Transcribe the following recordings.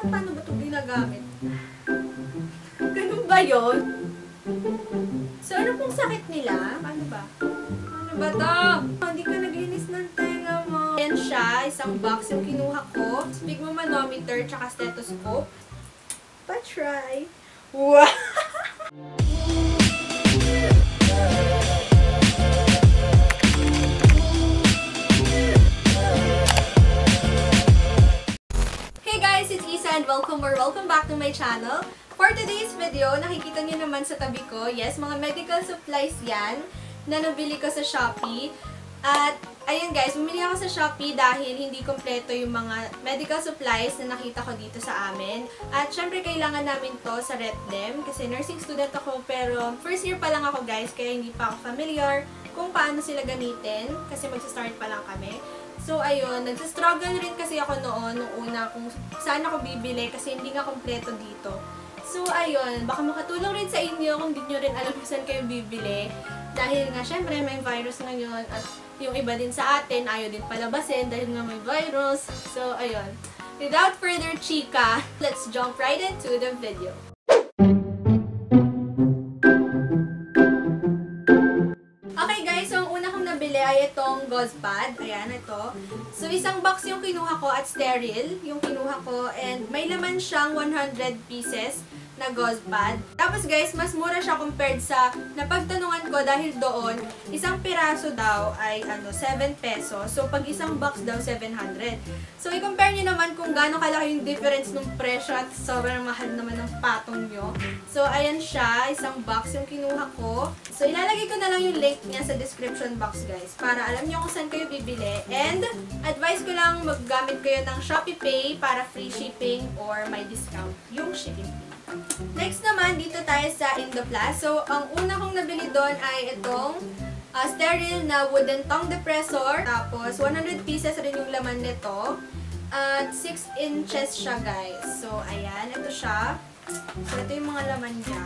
bakit paano ba ito ginagamit? Ganun ba yun? So, ano pong sakit nila? Paano ba? Ano ba to? Hindi ka naglinis ng tenga mo. Ayan siya, isang box yung kinuha ko. Sphygmomanometer, tsaka stethoscope. Pa-try. Wow! channel. For today's video, nakikita niyo naman sa tabi ko, yes, mga medical supplies yan na nabili ko sa Shopee. At, ayun guys, bumili ako sa Shopee dahil hindi kompleto yung mga medical supplies na nakita ko dito sa amin. At syempre, kailangan namin to sa RepDem kasi nursing student ako pero first year pa lang ako guys, kaya hindi pa ako familiar kung paano sila gamitin kasi magsa-start pa lang kami. So, ayun, nagsastruggle rin kasi ako noon, nung una, kung saan ako bibili kasi hindi nga kompleto dito. So, ayun, baka makatulong rin sa inyo kung di nyo rin alam kung saan kayo bibili. Dahil nga, syempre, may virus ngayon at yung iba din sa atin, ayaw din palabasin dahil nga may virus. So, ayun. Without further chika, let's jump right into the video. Gauze pad. Ayan, ito. So isang box yung kinuha ko at sterile yung kinuha ko and may laman siyang 100 pieces na gauze pad. Tapos guys, mas mura siya compared sa napagtanungan ko dahil doon, isang piraso daw ay ano 7 pesos. So pag isang box daw 700. So i-compare niyo naman kung gaano kalaki yung difference ng presyo at sobrang mahal naman ng patong nyo. So ayan siya, isang box yung kinuha ko. So ilalagay ko na lang yung link niya sa description box guys para alam niyo kung saan kayo bibili. And advice ko lang maggamit kayo ng Shopee Pay para free shipping or may discount yung shipping fee. Next naman, dito tayo sa Indoplast. So, ang una kong nabili doon ay itong uh, sterile na wooden tongue depressor. Tapos, 100 pieces rin yung laman nito. At 6 inches siya, guys. So, ayan. Ito siya. So, ito yung mga laman niya.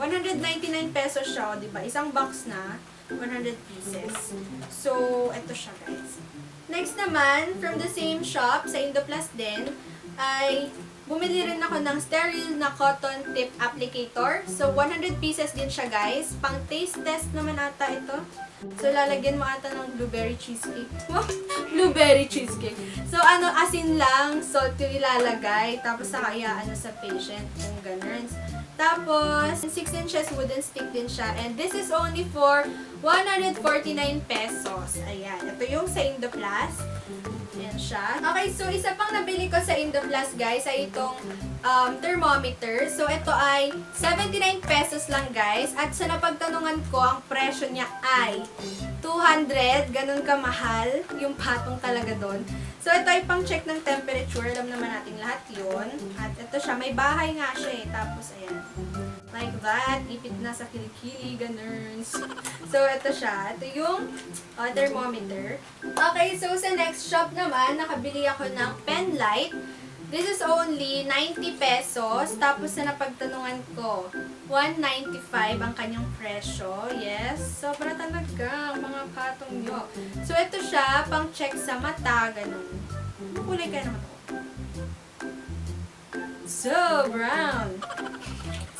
199 pesos siya, di ba? Isang box na. 100 pieces. So, ito siya, guys. Next naman, from the same shop, sa Indoplast din, ay Bumili rin ako ng sterile na cotton tip applicator. So, 100 pieces din siya, guys. Pang taste test naman ata ito. So, lalagyan mo ata ng blueberry cheesecake. blueberry cheesecake. So, ano, asin lang, salt yung ilalagay. Tapos, saka ano sa patient kung ganun. Tapos, 6 inches wooden stick din siya. And this is only for 149 pesos. Ayan. Ito yung sa Indoplast. Ayan siya. Okay, so isa pang nabili ko sa Indoplast guys ay itong um, thermometer. So ito ay 79 pesos lang guys. At sa napagtanungan ko, ang presyo niya ay 200. Ganun kamahal yung patong talaga doon. So ito ay pang check ng temperature. Alam naman natin lahat yon At ito siya, may bahay nga siya eh. Tapos ayan. Like that. Ipit na sa kilikili. Ganun. So ito siya. Ito yung uh, thermometer. Okay, so sa next shop naman, nakabili ako ng pen light. This is only 90 pesos. Tapos sa napagtanungan ko, 195 ang kanyang presyo. Yes, sobra talaga mga patong nyo. So ito siya, pang check sa mata, ganun. Kulay kaya naman to? So, brown.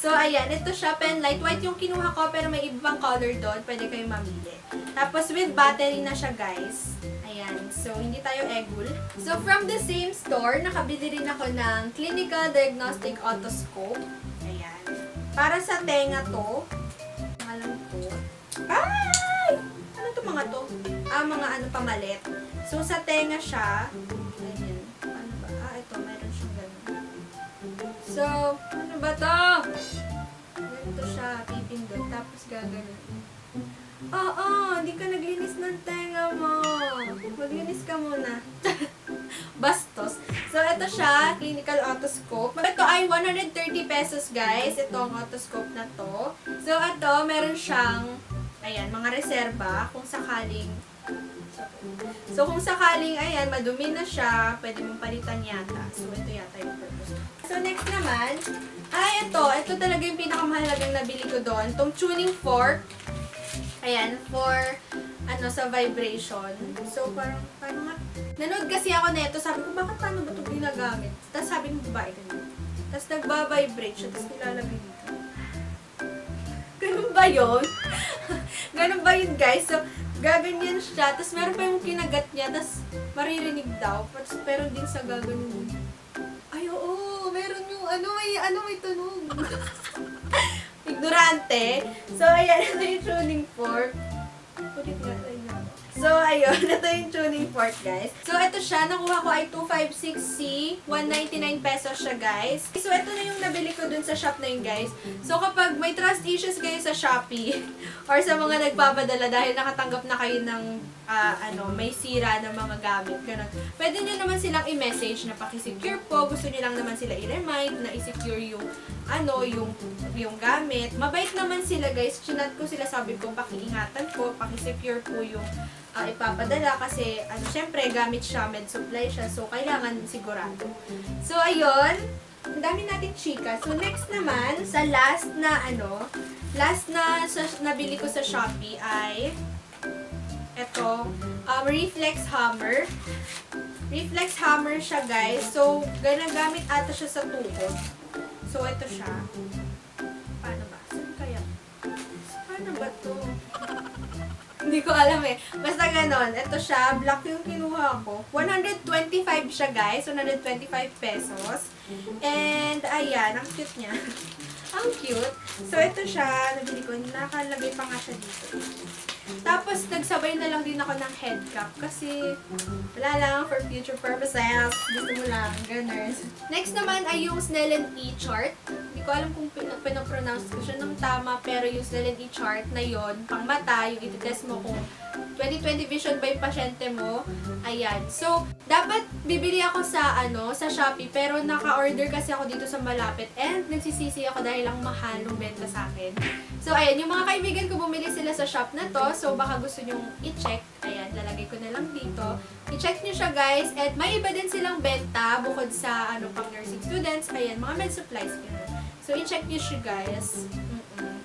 So, ayan. Ito siya, pen light. White yung kinuha ko, pero may ibang color doon. Pwede kayo mamili. Tapos, with battery na siya, guys. Ayan. So, hindi tayo egul. So, from the same store, nakabili rin ako ng Clinical Diagnostic Otoscope. Ayan. Para sa tenga to. Alam to. Ay! Ano to mga to? Ah, mga ano pamalit. So, sa tenga siya. Ayan. Ano ba? Ah, ito. Meron siyang ganun. So, ba to? Ganito siya. Pipindot. Tapos gagano. Oo, hindi ka naglinis ng tenga mo. Maglinis ka muna. Bastos. So, ito siya, clinical otoscope. Ito ay 130 pesos, guys. Ito ang otoscope na to. So, ito, meron siyang, ayan, mga reserba kung sakaling So, kung sakaling, ayan, madumi na siya, pwede mong palitan yata. So, ito yata yung purpose. So, next naman, ay, ito. Ito talaga yung pinakamahalagang nabili ko doon. Itong tuning fork. Ayan, for ano, sa vibration. So, parang, paano nga? Nanood kasi ako nito, sabi ko, bakit paano ba ito ginagamit? Tapos sabi ng babae ganun. Tapos nagba-vibrate siya, tapos nilalagay dito. Ganun ba yun? Ganun ba yun, guys? So, gaganyan siya, tapos meron pa yung kinagat niya, tapos maririnig daw. Meron din sa gaganon. Meron yung, ano, may, ano, may tunog. Ignorante. So, ayan, ito yung tuning fork. Ulit nga, ayun na. So, ayun, ito yung tuning fork, guys. So, ito siya, nakuha ko ay 256C, 199 pesos siya, guys. So, ito na yung nabili ko dun sa shop na yun, guys. So, kapag may trust issues kayo sa Shopee, or sa mga nagpapadala dahil nakatanggap na kayo ng, ah, ano, may sira ng mga gamit, ganun. Pwede nyo naman silang i-message na pakisecure po. Gusto nyo lang naman sila i-remind na i-secure yung, ano, yung, yung gamit. Mabait naman sila, guys. Chinat ko sila, sabi ko, pakiingatan po, pakisecure po yung ah, ipapadala kasi ano syempre gamit siya med supply siya so kailangan sigurado. So ayun, ang dami natin chika. So next naman sa last na ano, last na sa, nabili ko sa Shopee ay eto, um, reflex hammer. Reflex hammer siya guys. So ginagamit ata siya sa tuhod. So ito siya. Paano ba? Saan kaya? Paano ba to? Hindi ko alam eh. Basta ganon. Ito siya. Black yung kinuha ko. 125 siya guys. 125 pesos. And, ayan. Ang cute niya. ang cute. So, ito siya. Nabili ko. Nakalagay pa nga siya dito. Tapos, nagsabay na lang din ako ng head cap. Kasi, wala lang for future purposes. Gusto mo lang. Gunners. Next naman ay yung Snellen E-chart. Hindi ko alam kung pin- pinopronounce ko siya ng tama. Pero yung Snellen E-chart na yon pang mata, yung ititest mo kung 2020 vision ba yung pasyente mo. Ayan. So, dapat bibili ako sa ano, sa Shopee. Pero naka-order kasi ako dito sa malapit. And nagsisisi ako dahil ang mahal ng benta sa akin. So, ayan. Yung mga kaibigan ko bumili sila sa shop na to. So, baka gusto nyong i-check. Ayan. Lalagay ko na lang dito. I-check nyo siya, guys. At may iba din silang benta bukod sa ano pang nursing students. Ayan. Mga med supplies. Ganun. So, i-check nyo siya, guys. Mm-mm.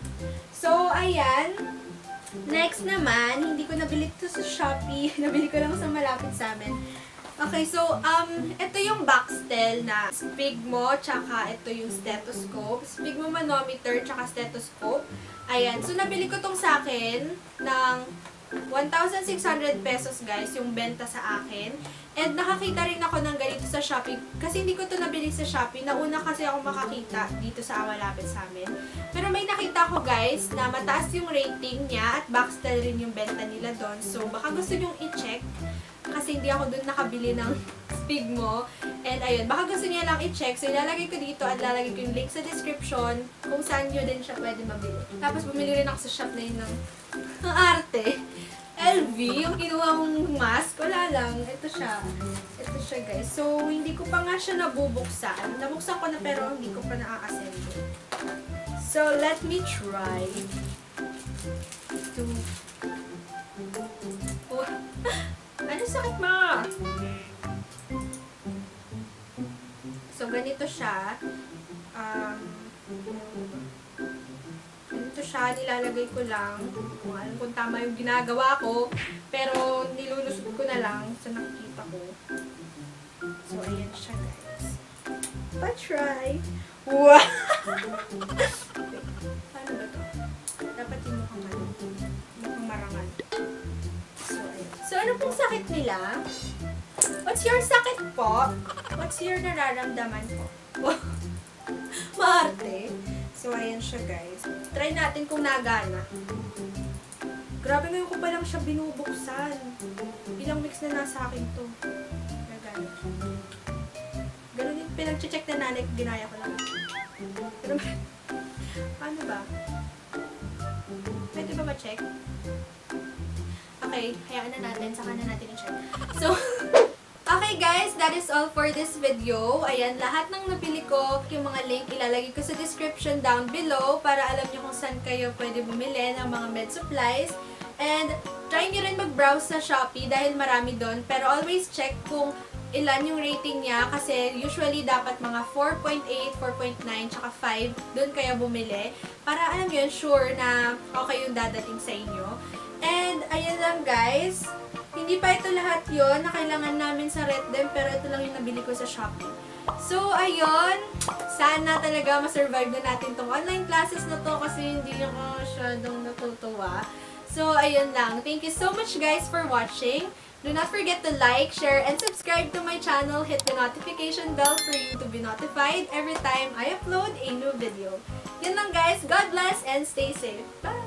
So, ayan. Next naman, hindi ko nabili to sa Shopee. nabili ko lang sa malapit sa amin. Okay, so, um, ito yung Boxtel na Spigmo, tsaka ito yung stethoscope. Spigmo manometer, tsaka stethoscope. Ayan, so nabili ko tong sa akin ng 1,600 pesos guys, yung benta sa akin. And nakakita rin ako ng ganito sa Shopee. Kasi hindi ko to nabili sa Shopee. Nauna kasi ako makakita dito sa malapit sa amin. Pero may nakita ko guys na mataas yung rating niya at Boxtel rin yung benta nila doon. So baka gusto nyong i-check. Kasi hindi ako doon nakabili ng Spigmo. And ayun, baka gusto niya lang i-check. So ilalagay ko dito at lalagay ko yung link sa description kung saan nyo din siya pwede mabili. Tapos bumili rin ako sa shop na yun ng ang arte. LV, yung kinuha mong mask, wala lang. Ito siya. Ito siya, guys. So, hindi ko pa nga siya nabubuksan. Nabuksan ko na pero hindi ko pa na-assemble. So, let me try to... Oh. Ano sakit mo? So, ganito siya. Um, ganito siya, nilalagay ko lang. Kung alam kung tama yung ginagawa ko. Pero, nilulusot ko na lang sa nakikita ko. So, ayan siya, guys. Pa-try. Wow! Paano ba to? Dapat yung mukhang ano. Mukhang marangal. So, ayan. So, ano pong sakit nila? What's your sakit po? What's your nararamdaman po? Maarte. So, ayan siya, guys. Try natin kung nagana. Grabe ngayon ko pa lang siya binubuksan. Ilang weeks na nasa akin to. Nagana. Ganun yung pinag-check na nanay ginaya ko lang. Pero, paano ba? Pwede ba ma-check? Okay, hayaan na natin. Saka na natin i-check. So, Okay guys, that is all for this video. Ayan, lahat ng nabili ko, yung mga link ilalagay ko sa description down below para alam nyo kung saan kayo pwede bumili ng mga med supplies. And try nyo rin mag-browse sa Shopee dahil marami doon. Pero always check kung ilan yung rating niya kasi usually dapat mga 4.8, 4.9, tsaka 5 doon kayo bumili para alam yun, sure na okay yung dadating sa inyo. And, ayan lang guys. Hindi pa ito lahat yon na kailangan namin sa Redem, pero ito lang yung nabili ko sa Shopee. So, ayun. Sana talaga ma-survive na natin tong online classes na to kasi hindi ako masyadong natutuwa. So, ayun lang. Thank you so much guys for watching. Do not forget to like, share, and subscribe to my channel. Hit the notification bell for you to be notified every time I upload a new video. Yun lang guys. God bless and stay safe. Bye!